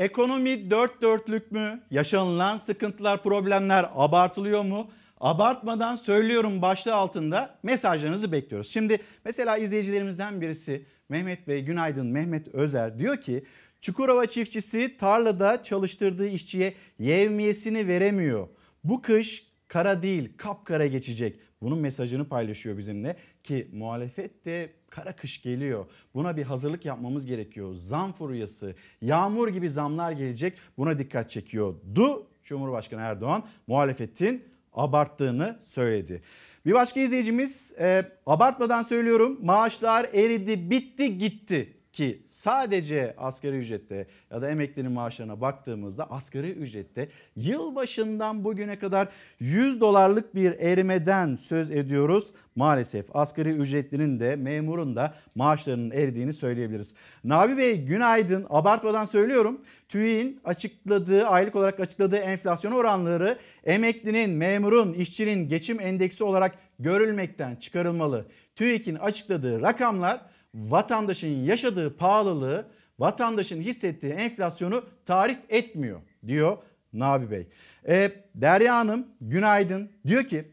Ekonomi dört dörtlük mü? Yaşanılan sıkıntılar, problemler abartılıyor mu? Abartmadan söylüyorum başlığı altında mesajlarınızı bekliyoruz. Şimdi mesela izleyicilerimizden birisi Mehmet Bey günaydın Mehmet Özer diyor ki Çukurova çiftçisi tarlada çalıştırdığı işçiye yevmiyesini veremiyor. Bu kış kara değil kapkara geçecek. Bunun mesajını paylaşıyor bizimle ki muhalefet de kara kış geliyor. Buna bir hazırlık yapmamız gerekiyor. Zam furyası, yağmur gibi zamlar gelecek. Buna dikkat çekiyordu Cumhurbaşkanı Erdoğan muhalefetin abarttığını söyledi. Bir başka izleyicimiz e, abartmadan söylüyorum maaşlar eridi bitti gitti ki sadece asgari ücrette ya da emeklinin maaşlarına baktığımızda asgari ücrette yılbaşından bugüne kadar 100 dolarlık bir erimeden söz ediyoruz. Maalesef asgari ücretlinin de memurun da maaşlarının eridiğini söyleyebiliriz. Nabi Bey günaydın abartmadan söylüyorum. TÜİ'nin açıkladığı aylık olarak açıkladığı enflasyon oranları emeklinin, memurun, işçinin geçim endeksi olarak görülmekten çıkarılmalı. TÜİK'in açıkladığı rakamlar vatandaşın yaşadığı pahalılığı, vatandaşın hissettiği enflasyonu tarif etmiyor diyor Nabi Bey. E, Derya Hanım günaydın diyor ki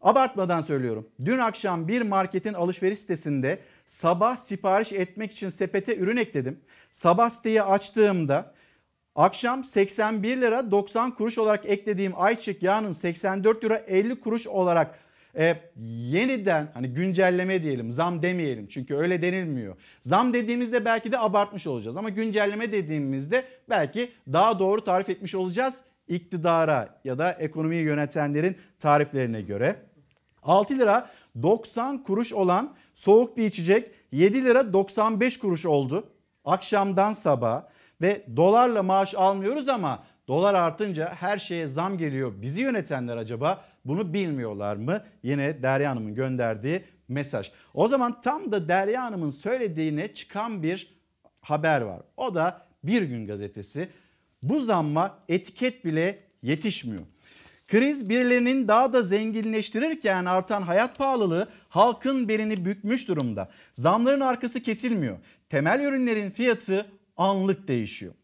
abartmadan söylüyorum. Dün akşam bir marketin alışveriş sitesinde sabah sipariş etmek için sepete ürün ekledim. Sabah siteyi açtığımda akşam 81 lira 90 kuruş olarak eklediğim ayçiçek yağının 84 lira 50 kuruş olarak e, yeniden hani güncelleme diyelim zam demeyelim çünkü öyle denilmiyor. Zam dediğimizde belki de abartmış olacağız ama güncelleme dediğimizde belki daha doğru tarif etmiş olacağız iktidara ya da ekonomiyi yönetenlerin tariflerine göre. 6 lira 90 kuruş olan soğuk bir içecek 7 lira 95 kuruş oldu. Akşamdan sabah ve dolarla maaş almıyoruz ama dolar artınca her şeye zam geliyor. Bizi yönetenler acaba bunu bilmiyorlar mı? Yine Derya Hanım'ın gönderdiği mesaj. O zaman tam da Derya Hanım'ın söylediğine çıkan bir haber var. O da Bir Gün Gazetesi. Bu zamma etiket bile yetişmiyor. Kriz birilerinin daha da zenginleştirirken artan hayat pahalılığı halkın belini bükmüş durumda. Zamların arkası kesilmiyor. Temel ürünlerin fiyatı anlık değişiyor.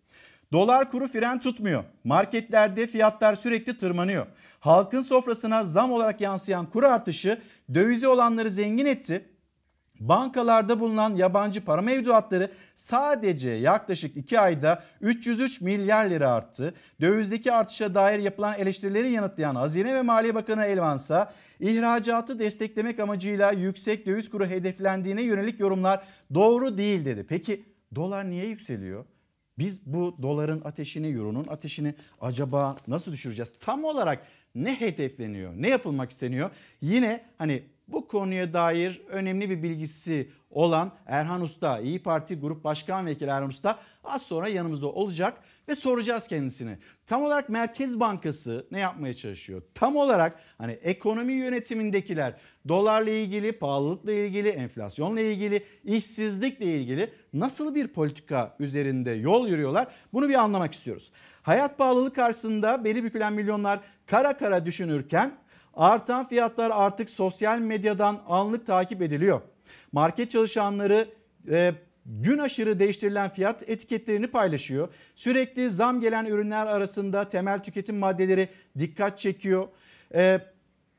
Dolar kuru fren tutmuyor. Marketlerde fiyatlar sürekli tırmanıyor. Halkın sofrasına zam olarak yansıyan kur artışı dövize olanları zengin etti. Bankalarda bulunan yabancı para mevduatları sadece yaklaşık 2 ayda 303 milyar lira arttı. Dövizdeki artışa dair yapılan eleştirileri yanıtlayan Hazine ve Maliye Bakanı Elvansa ihracatı desteklemek amacıyla yüksek döviz kuru hedeflendiğine yönelik yorumlar doğru değil dedi. Peki dolar niye yükseliyor? Biz bu doların ateşini, euronun ateşini acaba nasıl düşüreceğiz? Tam olarak ne hedefleniyor, ne yapılmak isteniyor? Yine hani bu konuya dair önemli bir bilgisi olan Erhan Usta, İyi Parti Grup Başkan Vekili Erhan Usta az sonra yanımızda olacak ve soracağız kendisini. Tam olarak Merkez Bankası ne yapmaya çalışıyor? Tam olarak hani ekonomi yönetimindekiler dolarla ilgili, pahalılıkla ilgili, enflasyonla ilgili, işsizlikle ilgili nasıl bir politika üzerinde yol yürüyorlar? Bunu bir anlamak istiyoruz. Hayat pahalılığı karşısında beli bükülen milyonlar kara kara düşünürken artan fiyatlar artık sosyal medyadan anlık takip ediliyor. Market çalışanları e, gün aşırı değiştirilen fiyat etiketlerini paylaşıyor. Sürekli zam gelen ürünler arasında temel tüketim maddeleri dikkat çekiyor. E,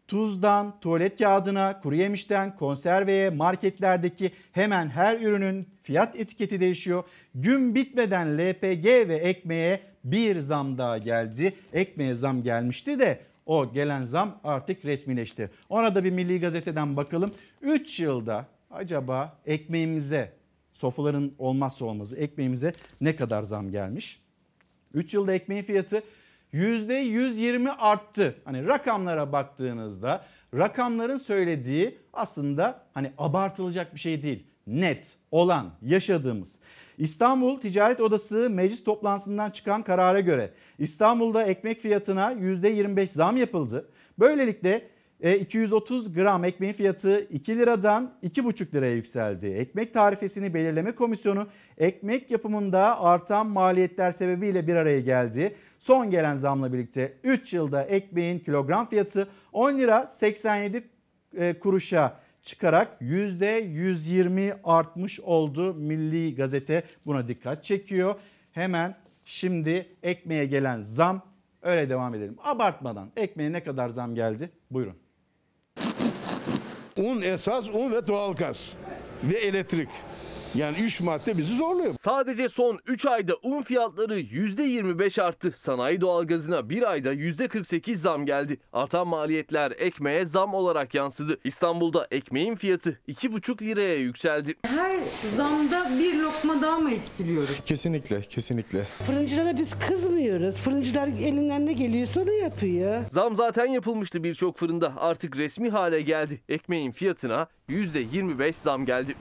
tuzdan, tuvalet kağıdına, kuru yemişten, konserveye, marketlerdeki hemen her ürünün fiyat etiketi değişiyor. Gün bitmeden LPG ve ekmeğe bir zam daha geldi. Ekmeğe zam gelmişti de o gelen zam artık resmileşti. Ona da bir Milli Gazete'den bakalım. 3 yılda acaba ekmeğimize sofraların olmazsa olmazı ekmeğimize ne kadar zam gelmiş? 3 yılda ekmeğin fiyatı %120 arttı. Hani rakamlara baktığınızda rakamların söylediği aslında hani abartılacak bir şey değil. Net olan yaşadığımız. İstanbul Ticaret Odası meclis toplantısından çıkan karara göre İstanbul'da ekmek fiyatına %25 zam yapıldı. Böylelikle 230 e, gram ekmeğin fiyatı 2 liradan 2,5 liraya yükseldi. Ekmek tarifesini belirleme komisyonu ekmek yapımında artan maliyetler sebebiyle bir araya geldi. Son gelen zamla birlikte 3 yılda ekmeğin kilogram fiyatı 10 lira 87 e, kuruşa çıkarak %120 artmış oldu. Milli Gazete buna dikkat çekiyor. Hemen Şimdi ekmeğe gelen zam öyle devam edelim. Abartmadan ekmeğe ne kadar zam geldi? Buyurun. Un esas un ve doğalgaz ve elektrik. Yani üç madde bizi zorluyor. Sadece son 3 ayda un fiyatları %25 arttı. Sanayi doğalgazına bir ayda %48 zam geldi. Artan maliyetler ekmeğe zam olarak yansıdı. İstanbul'da ekmeğin fiyatı 2,5 liraya yükseldi. Her zamda bir lokma daha mı eksiliyoruz? Kesinlikle, kesinlikle. Fırıncılara biz kızmıyoruz. Fırıncılar elinden ne geliyorsa onu yapıyor. Zam zaten yapılmıştı birçok fırında. Artık resmi hale geldi. Ekmeğin fiyatına %25 zam geldi.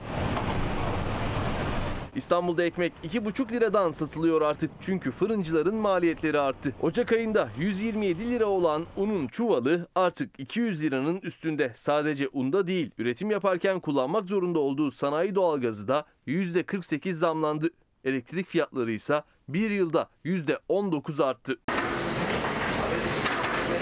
İstanbul'da ekmek 2,5 liradan satılıyor artık çünkü fırıncıların maliyetleri arttı. Ocak ayında 127 lira olan unun çuvalı artık 200 liranın üstünde. Sadece unda değil, üretim yaparken kullanmak zorunda olduğu sanayi doğalgazı da %48 zamlandı. Elektrik fiyatları ise bir yılda %19 arttı.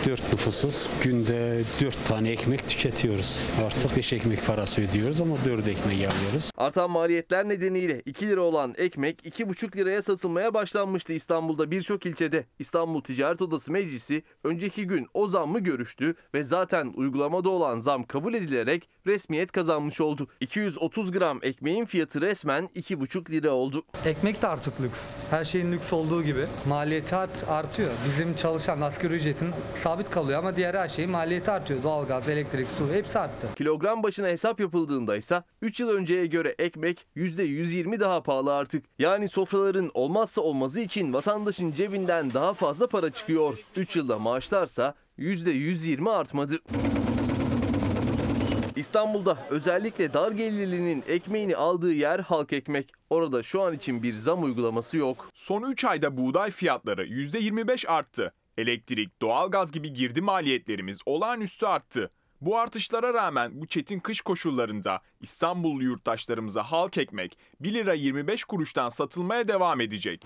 Dört nüfusuz. Günde dört tane ekmek tüketiyoruz. Artık beş ekmek parası ödüyoruz ama dört ekmeği alıyoruz. Artan maliyetler nedeniyle 2 lira olan ekmek 2,5 liraya satılmaya başlanmıştı İstanbul'da birçok ilçede. İstanbul Ticaret Odası Meclisi önceki gün o zammı görüştü ve zaten uygulamada olan zam kabul edilerek resmiyet kazanmış oldu. 230 gram ekmeğin fiyatı resmen 2,5 lira oldu. Ekmek de artık lüks. Her şeyin lüks olduğu gibi maliyeti art- artıyor. Bizim çalışan asgari ücretin sabit kalıyor ama diğer her şeyin maliyeti artıyor. Doğalgaz, elektrik, su hepsi arttı. Kilogram başına hesap yapıldığında ise 3 yıl önceye göre ekmek %120 daha pahalı artık. Yani sofraların olmazsa olmazı için vatandaşın cebinden daha fazla para çıkıyor. 3 yılda maaşlarsa %120 artmadı. İstanbul'da özellikle dar gelirlinin ekmeğini aldığı yer halk ekmek. Orada şu an için bir zam uygulaması yok. Son 3 ayda buğday fiyatları %25 arttı. Elektrik, doğalgaz gibi girdi maliyetlerimiz olağanüstü arttı. Bu artışlara rağmen bu çetin kış koşullarında İstanbullu yurttaşlarımıza halk ekmek 1 lira 25 kuruştan satılmaya devam edecek.